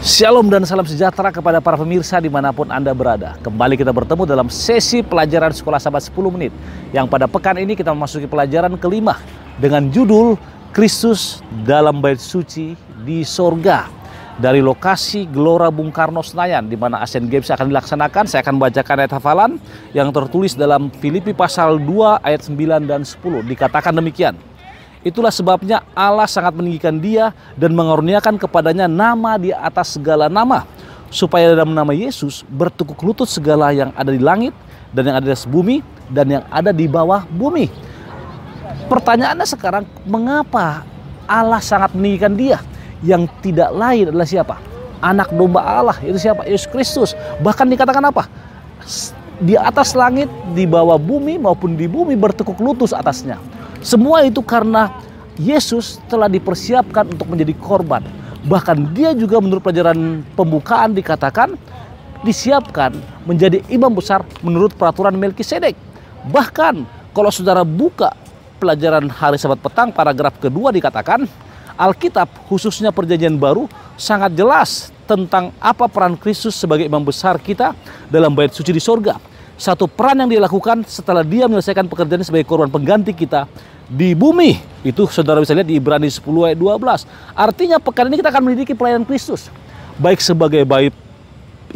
Shalom dan salam sejahtera kepada para pemirsa di mana pun Anda berada. Kembali kita bertemu dalam sesi pelajaran Sekolah Sahabat 10 Menit. Yang pada pekan ini kita memasuki pelajaran kelima dengan judul Kristus dalam bait suci di sorga. Dari lokasi Gelora Bung Karno Senayan di mana Asian Games akan dilaksanakan, saya akan membacakan ayat hafalan yang tertulis dalam Filipi pasal 2 ayat 9 dan 10. Dikatakan demikian. Itulah sebabnya Allah sangat meninggikan dia dan mengaruniakan kepadanya nama di atas segala nama. Supaya dalam nama Yesus bertukuk lutut segala yang ada di langit dan yang ada di bumi dan yang ada di bawah bumi. Pertanyaannya sekarang, mengapa Allah sangat meninggikan dia? Yang tidak lain adalah siapa? Anak domba Allah, itu siapa? Yesus Kristus. Bahkan dikatakan apa? Di atas langit, di bawah bumi maupun di bumi bertekuk lutut atasnya. Semua itu karena Yesus telah dipersiapkan untuk menjadi korban. Bahkan dia juga menurut pelajaran pembukaan dikatakan disiapkan menjadi imam besar menurut peraturan Melkisedek. Bahkan kalau saudara buka pelajaran hari sabat petang paragraf kedua dikatakan Alkitab khususnya perjanjian baru sangat jelas tentang apa peran Kristus sebagai imam besar kita dalam bait suci di sorga satu peran yang dia lakukan setelah dia menyelesaikan pekerjaannya sebagai korban pengganti kita di bumi. Itu saudara bisa lihat di Ibrani 10 ayat 12. Artinya pekan ini kita akan mendidik pelayanan Kristus. Baik sebagai baik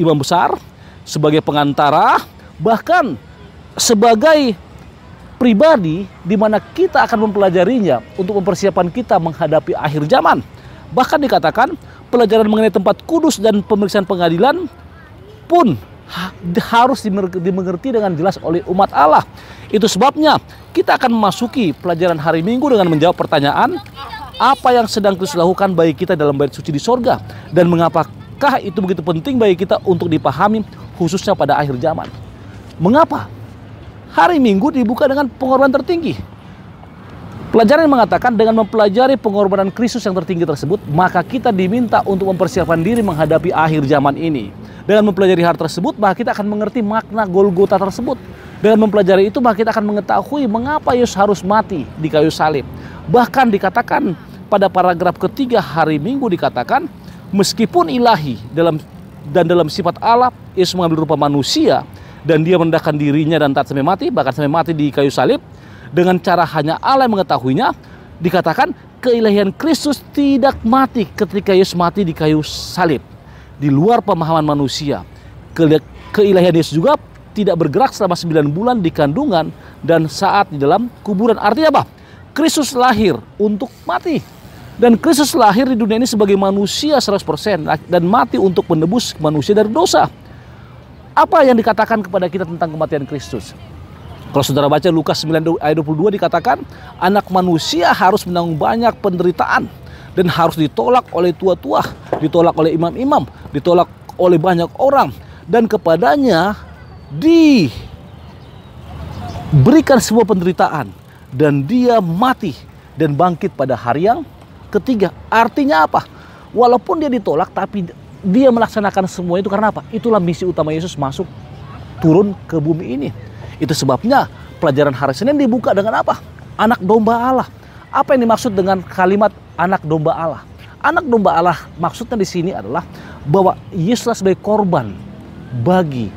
imam besar, sebagai pengantara, bahkan sebagai pribadi di mana kita akan mempelajarinya untuk mempersiapkan kita menghadapi akhir zaman. Bahkan dikatakan pelajaran mengenai tempat kudus dan pemeriksaan pengadilan pun harus dimengerti dengan jelas oleh umat Allah. Itu sebabnya kita akan memasuki pelajaran hari Minggu dengan menjawab pertanyaan apa yang sedang Kristus lakukan bagi kita dalam bait suci di sorga dan mengapakah itu begitu penting bagi kita untuk dipahami khususnya pada akhir zaman. Mengapa? Hari Minggu dibuka dengan pengorbanan tertinggi. Pelajaran yang mengatakan dengan mempelajari pengorbanan Kristus yang tertinggi tersebut, maka kita diminta untuk mempersiapkan diri menghadapi akhir zaman ini. Dengan mempelajari hal tersebut, maka kita akan mengerti makna Golgota tersebut. Dengan mempelajari itu, maka kita akan mengetahui mengapa Yesus harus mati di kayu salib. Bahkan dikatakan pada paragraf ketiga hari Minggu dikatakan, meskipun ilahi dalam dan dalam sifat Allah, Yesus mengambil rupa manusia dan dia merendahkan dirinya dan tak sampai mati, bahkan sampai mati di kayu salib. Dengan cara hanya Allah yang mengetahuinya, dikatakan keilahian Kristus tidak mati ketika Yesus mati di kayu salib di luar pemahaman manusia. Ke keilahian Yesus juga tidak bergerak selama 9 bulan di kandungan dan saat di dalam kuburan. Artinya apa? Kristus lahir untuk mati. Dan Kristus lahir di dunia ini sebagai manusia 100% dan mati untuk menebus manusia dari dosa. Apa yang dikatakan kepada kita tentang kematian Kristus? Kalau saudara baca Lukas 9 ayat 22 dikatakan anak manusia harus menanggung banyak penderitaan dan harus ditolak oleh tua-tua, ditolak oleh imam-imam, ditolak oleh banyak orang dan kepadanya diberikan sebuah penderitaan dan dia mati dan bangkit pada hari yang ketiga. Artinya apa? Walaupun dia ditolak tapi dia melaksanakan semua itu karena apa? Itulah misi utama Yesus masuk turun ke bumi ini. Itu sebabnya pelajaran hari Senin dibuka dengan apa? Anak domba Allah. Apa yang dimaksud dengan kalimat anak domba Allah? Anak domba Allah maksudnya di sini adalah bahwa Yesus sebagai korban bagi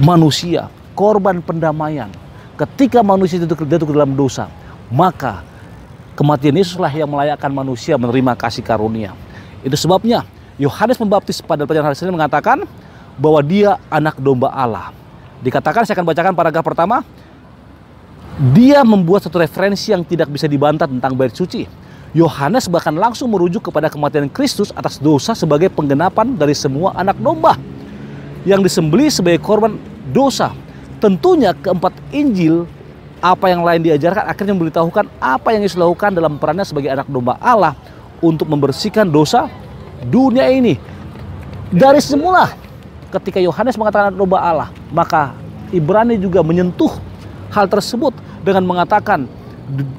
manusia, korban pendamaian. Ketika manusia jatuh ke dalam dosa, maka kematian Yesuslah yang melayakkan manusia menerima kasih karunia. Itu sebabnya Yohanes Pembaptis pada pelajaran hari Senin mengatakan bahwa dia anak domba Allah. Dikatakan saya akan bacakan paragraf pertama. Dia membuat satu referensi yang tidak bisa dibantah tentang bait suci. Yohanes bahkan langsung merujuk kepada kematian Kristus atas dosa sebagai penggenapan dari semua anak domba yang disembeli sebagai korban dosa. Tentunya keempat Injil apa yang lain diajarkan akhirnya memberitahukan apa yang Yesus lakukan dalam perannya sebagai anak domba Allah untuk membersihkan dosa dunia ini. Dari semula ketika Yohanes mengatakan anak domba Allah, maka Ibrani juga menyentuh hal tersebut dengan mengatakan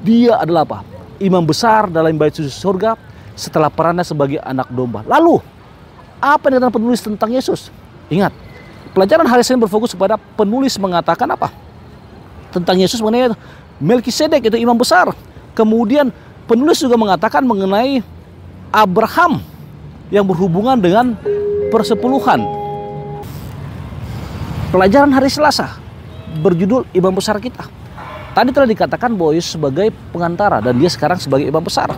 dia adalah apa? imam besar dalam bait suci surga setelah perannya sebagai anak domba. Lalu, apa yang dikatakan penulis tentang Yesus? Ingat, pelajaran hari Senin berfokus kepada penulis mengatakan apa? Tentang Yesus mengenai Melkisedek itu imam besar. Kemudian penulis juga mengatakan mengenai Abraham yang berhubungan dengan persepuluhan. Pelajaran hari Selasa berjudul Imam Besar kita. Tadi telah dikatakan bahwa Yesus sebagai pengantara dan dia sekarang sebagai imam besar.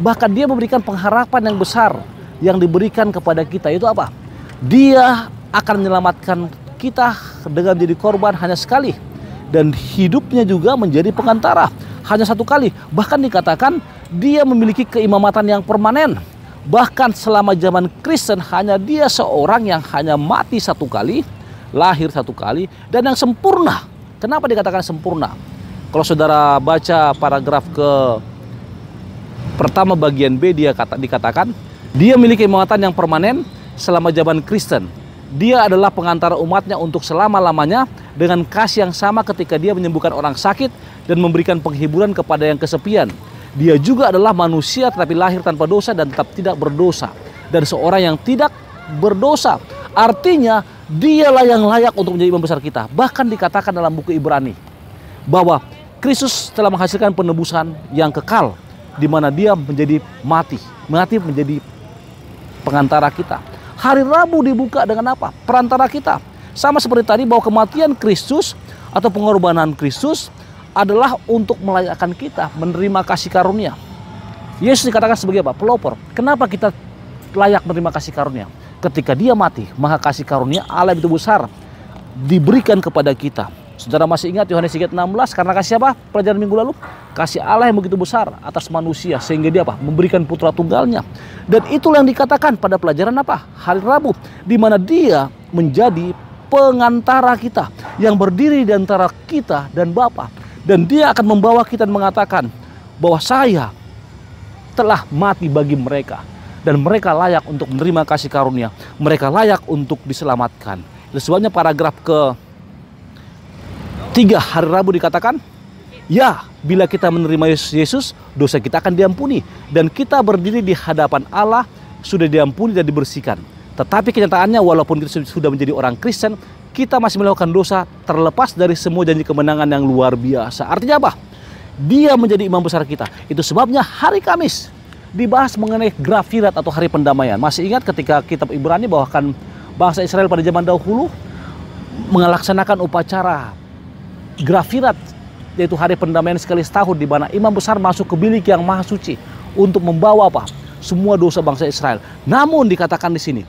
Bahkan dia memberikan pengharapan yang besar yang diberikan kepada kita itu apa? Dia akan menyelamatkan kita dengan menjadi korban hanya sekali dan hidupnya juga menjadi pengantara hanya satu kali. Bahkan dikatakan dia memiliki keimamatan yang permanen. Bahkan selama zaman Kristen hanya dia seorang yang hanya mati satu kali, lahir satu kali dan yang sempurna. Kenapa dikatakan sempurna? Kalau saudara baca paragraf ke pertama bagian B dia kata, dikatakan dia memiliki kemauan yang permanen selama zaman Kristen. Dia adalah pengantara umatnya untuk selama-lamanya dengan kasih yang sama ketika dia menyembuhkan orang sakit dan memberikan penghiburan kepada yang kesepian. Dia juga adalah manusia tetapi lahir tanpa dosa dan tetap tidak berdosa. Dan seorang yang tidak berdosa. Artinya dialah yang layak untuk menjadi imam besar kita. Bahkan dikatakan dalam buku Ibrani bahwa Kristus telah menghasilkan penebusan yang kekal di mana dia menjadi mati, mati menjadi pengantara kita. Hari Rabu dibuka dengan apa? Perantara kita. Sama seperti tadi bahwa kematian Kristus atau pengorbanan Kristus adalah untuk melayakkan kita menerima kasih karunia. Yesus dikatakan sebagai apa? Pelopor. Kenapa kita layak menerima kasih karunia? Ketika dia mati, maka kasih karunia Allah itu besar diberikan kepada kita Saudara masih ingat Yohanes 3:16 karena kasih apa? Pelajaran minggu lalu, kasih Allah yang begitu besar atas manusia sehingga dia apa? Memberikan putra tunggalnya. Dan itulah yang dikatakan pada pelajaran apa? Hari Rabu di mana dia menjadi pengantara kita yang berdiri di antara kita dan Bapa. Dan dia akan membawa kita dan mengatakan bahwa saya telah mati bagi mereka dan mereka layak untuk menerima kasih karunia. Mereka layak untuk diselamatkan. Sebabnya paragraf ke Tiga hari Rabu dikatakan, ya bila kita menerima Yesus, dosa kita akan diampuni. Dan kita berdiri di hadapan Allah sudah diampuni dan dibersihkan. Tetapi kenyataannya walaupun kita sudah menjadi orang Kristen, kita masih melakukan dosa terlepas dari semua janji kemenangan yang luar biasa. Artinya apa? Dia menjadi imam besar kita. Itu sebabnya hari Kamis dibahas mengenai grafirat atau hari pendamaian. Masih ingat ketika kitab Ibrani bahkan bangsa Israel pada zaman dahulu melaksanakan upacara grafirat yaitu hari pendamaian sekali setahun di mana imam besar masuk ke bilik yang maha suci untuk membawa apa? Semua dosa bangsa Israel. Namun dikatakan di sini,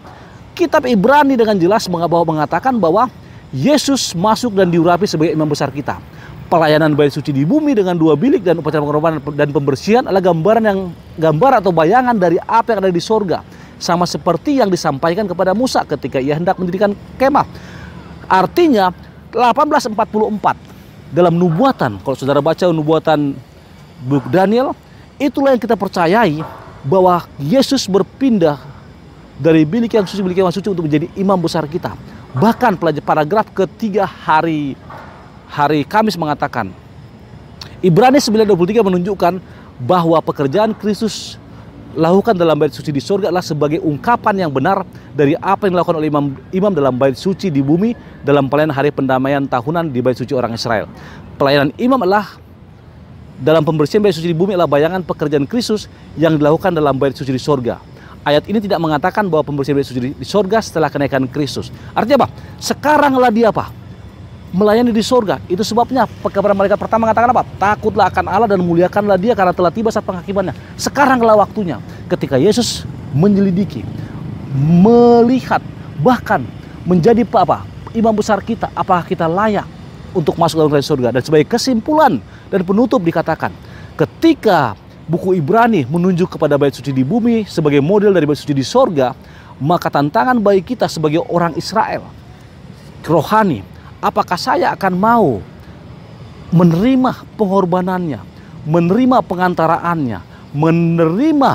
kitab Ibrani dengan jelas mengatakan bahwa Yesus masuk dan diurapi sebagai imam besar kita. Pelayanan bait suci di bumi dengan dua bilik dan upacara pengorbanan dan pembersihan adalah gambaran yang gambar atau bayangan dari apa yang ada di sorga. Sama seperti yang disampaikan kepada Musa ketika ia hendak mendirikan kemah. Artinya 1844 dalam nubuatan, kalau saudara baca nubuatan buku Daniel, itulah yang kita percayai bahwa Yesus berpindah dari bilik yang suci bilik yang suci untuk menjadi imam besar kita. Bahkan pelajar paragraf ketiga hari hari Kamis mengatakan Ibrani 9:23 menunjukkan bahwa pekerjaan Kristus lakukan dalam bait suci di surga adalah sebagai ungkapan yang benar dari apa yang dilakukan oleh imam, imam dalam bait suci di bumi dalam pelayanan hari pendamaian tahunan di bait suci orang Israel. Pelayanan imam adalah dalam pembersihan bait suci di bumi adalah bayangan pekerjaan Kristus yang dilakukan dalam bait suci di surga. Ayat ini tidak mengatakan bahwa pembersihan bait suci di surga setelah kenaikan Kristus. Artinya apa? Sekaranglah dia apa? Melayani di sorga. Itu sebabnya kepada mereka pertama mengatakan apa? Takutlah akan Allah dan muliakanlah dia karena telah tiba saat penghakimannya. Sekaranglah waktunya ketika Yesus menyelidiki, melihat, bahkan menjadi apa? Imam besar kita, apakah kita layak untuk masuk dalam kerajaan surga? Dan sebagai kesimpulan dan penutup dikatakan, ketika buku Ibrani menunjuk kepada bait suci di bumi sebagai model dari bait suci di sorga, maka tantangan bagi kita sebagai orang Israel, rohani, apakah saya akan mau menerima pengorbanannya, menerima pengantaraannya, menerima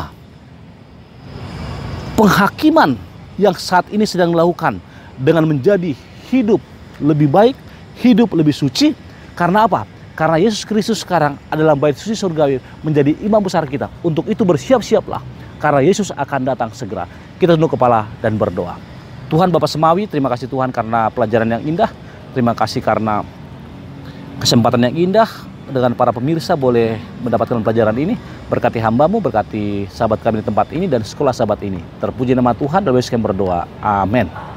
penghakiman yang saat ini sedang dilakukan dengan menjadi hidup lebih baik, hidup lebih suci. Karena apa? Karena Yesus Kristus sekarang adalah bait suci surgawi menjadi imam besar kita. Untuk itu bersiap-siaplah karena Yesus akan datang segera. Kita tunduk kepala dan berdoa. Tuhan Bapak Semawi, terima kasih Tuhan karena pelajaran yang indah. Terima kasih karena kesempatan yang indah dengan para pemirsa boleh mendapatkan pelajaran ini. Berkati hambamu, berkati sahabat kami di tempat ini dan sekolah sahabat ini. Terpuji nama Tuhan, dan kami berdoa. Amin.